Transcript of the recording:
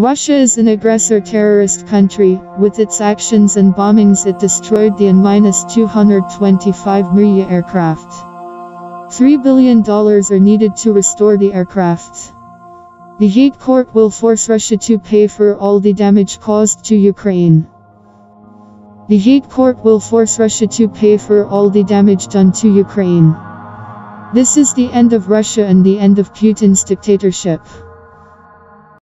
Russia is an aggressor terrorist country, with its actions and bombings it destroyed the An-225 Mriya aircraft. $3 billion are needed to restore the aircraft. The Hague Court will force Russia to pay for all the damage caused to Ukraine. The Hague Court will force Russia to pay for all the damage done to Ukraine. This is the end of Russia and the end of Putin's dictatorship.